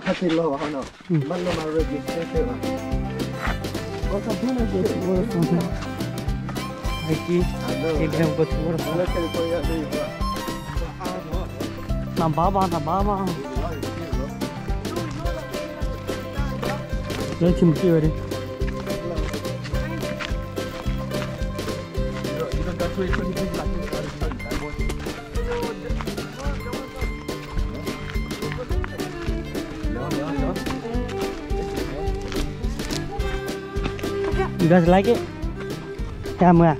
Capilão, não. Mas não mais resistente, não. Outra Aqui, ele é um gotinho. Olha que ele foi ali, You guys like it? Camera.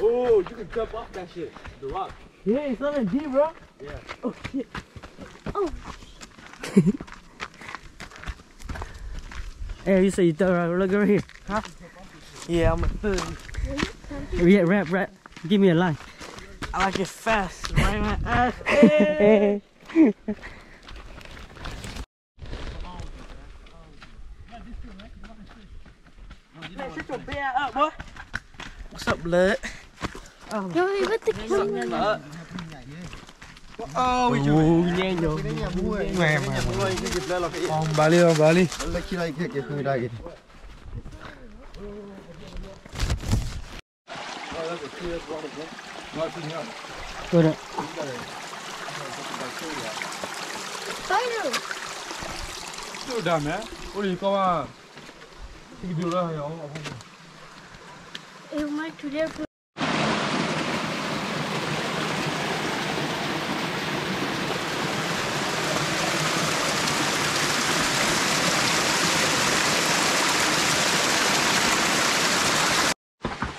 Oh, you can jump off that shit. The rock. Yeah, it's not a deep, bro. Yeah. Oh shit. Oh. Hey, you say you throw right, look over here. Huh? Yeah, I'm a third. Yeah, rap, rap. Give me a line. I like it fast. Right in my ass. Hey. Mẹ sẽ chuẩn bị ở bố. Sập lệ. Ôi, bất tích không ờ. Ôi, nghe nhiều Mẹ mà Ông ờ, bà đi, ông bà đi Tôi đây Tôi đâu Tôi đàm á Ôi, con à. Gidiyorlar ya. Evime tüler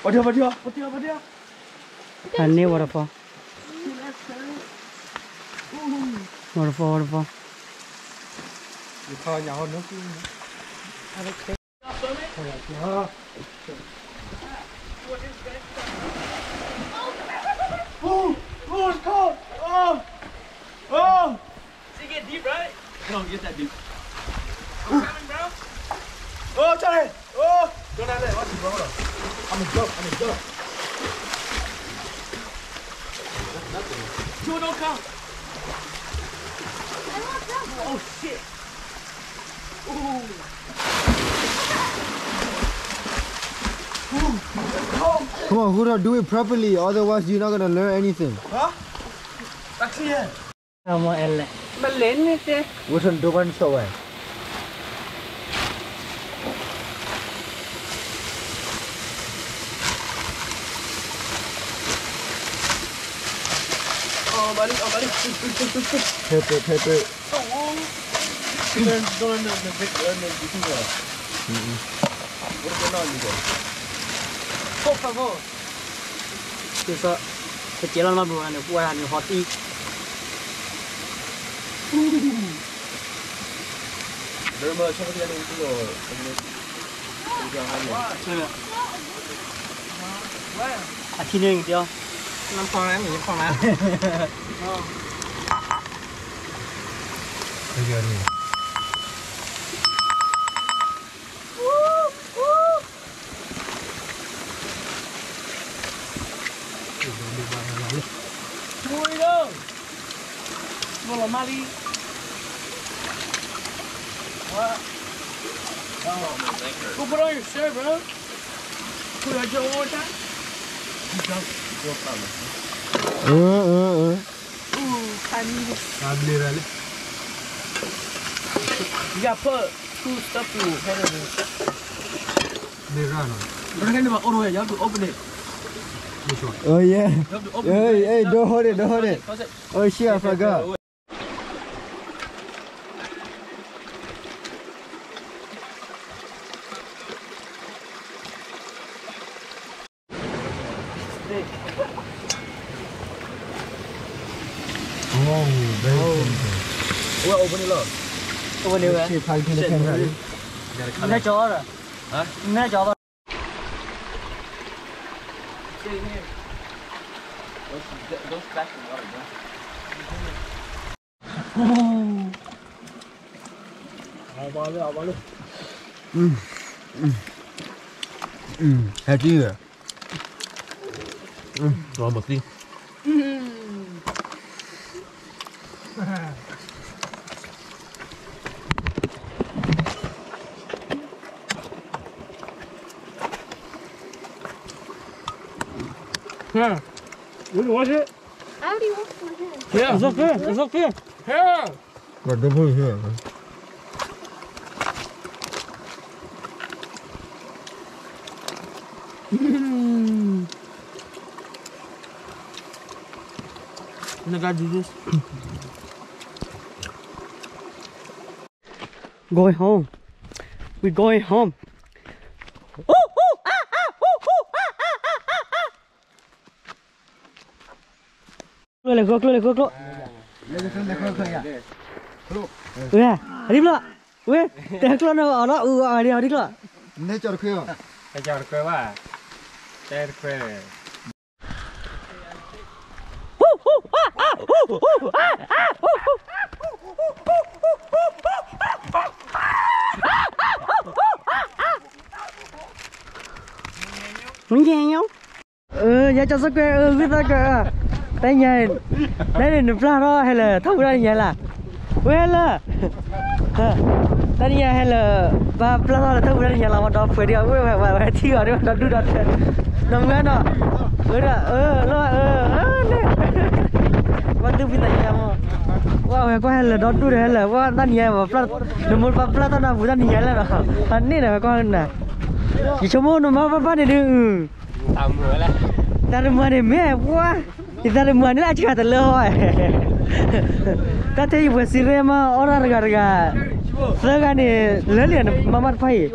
बढ़िया बढ़िया बढ़िया बढ़िया अन्ने वड़पा वड़पा वड़पा दिखा यहाँ ना अरे correct now. Oh, oh, it's cold. Oh, oh. Does it get deep, right? No, get that deep. I'm coming. Oh, don't have that. Watch it, bro. Hold on. I'm a duck. I'm a duck. Nothing. Two, don't come. I want that. Oh, shit. Ooh. Come on, Hura, do it properly, otherwise you're not gonna learn anything. Huh? Taxi here. Come on, Elle. Usan dokan sawai. Oh, buddy. Oh, buddy. Pepe, pepe. Don't learn, don't learn the, the big, learn the YouTube one. Por favor. Thì sợ. Thì chế lần mà bùa này bùa này hot đi. Đừng mơ cho cái này cũng rồi. À thì nên tiêu. Năm con này mình con này. Bây giờ này. vale, vale. ¡Cuidado! Hola, What? Oh, Go put on your shirt, bro. Put on your water. Uh, uh, uh. Ooh, carnitas. Carnitas. You gotta put two stuff in head of it. They're running. We're to open it. One? Oh yeah. open Hey, hey, don't hold it, don't hold it. Close it. Oh shit, I forgot. Oh, very oh. Well, open it up. Ủa điều vậy? Shit, hide in the camera. Nó chó rồi. Hả? Nó chó rồi. Sit in here. Don't, don't splash the water, bro. Ao vào luôn, ao vào luôn. Ừ, hạt gì à? Rồi một đi. Yeah. You want to wash it? I already washed my hands. Yeah. It's okay. It's okay. Yeah. But the boy here. I gotta do this. going home. We're going home. Ooh, luôn là gốc luôn là gốc luôn ui à, à đi luôn ui để luôn nó ở đó. Ừ ở đi ở đi luôn nè chờ được không? Nè chờ được không à. Chờ được không Muốn nghe nhau? Ừ, dạ cho sức quê, ừ, biết ra quê à tay nhảy đấy là nụp ra đó hay là thông ra nhảy là. Quên là. Tay nhảy hay là và plan là thông ra nhảy là một đó phải đi với bạn bạn thi ở đây đó đưa đặt nằm ngang đó ơ đó ơ lo ơ vẫn tư bên tay nhảy mà. Wow có hay là đó đưa hay là qua tay nhảy và plan nụp một plan tao đang vừa tay nhảy là nó, anh này là con nè. chỉ cho mua nó mà ba bắt đi đưa tao mưa là tao mưa để mẹ quá. idare muane la chata lo ta te ibasire ma orar garga sagane lelian mamar phai